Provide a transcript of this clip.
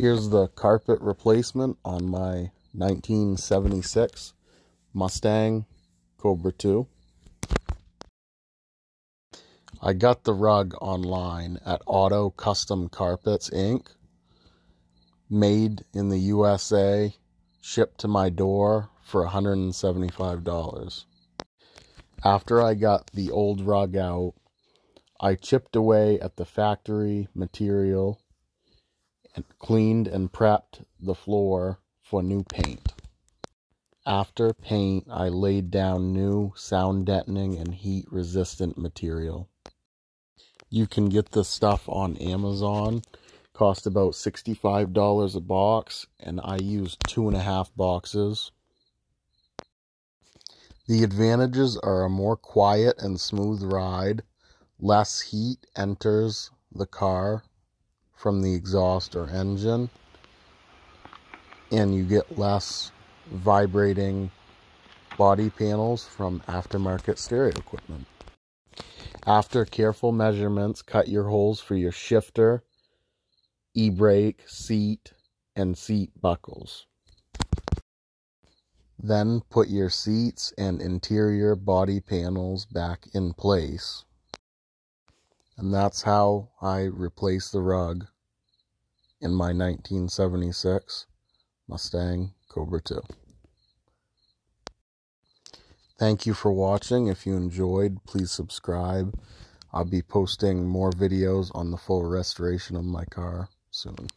Here's the carpet replacement on my 1976 Mustang Cobra 2. I got the rug online at Auto Custom Carpets Inc. Made in the USA, shipped to my door for $175. After I got the old rug out, I chipped away at the factory material cleaned and prepped the floor for new paint. After paint, I laid down new sound deadening and heat resistant material. You can get this stuff on Amazon. Cost about $65 a box, and I used two and a half boxes. The advantages are a more quiet and smooth ride, less heat enters the car from the exhaust or engine and you get less vibrating body panels from aftermarket stereo equipment. After careful measurements, cut your holes for your shifter, e-brake, seat, and seat buckles. Then put your seats and interior body panels back in place. And that's how I replace the rug in my 1976 Mustang Cobra 2. Thank you for watching. If you enjoyed, please subscribe. I'll be posting more videos on the full restoration of my car soon.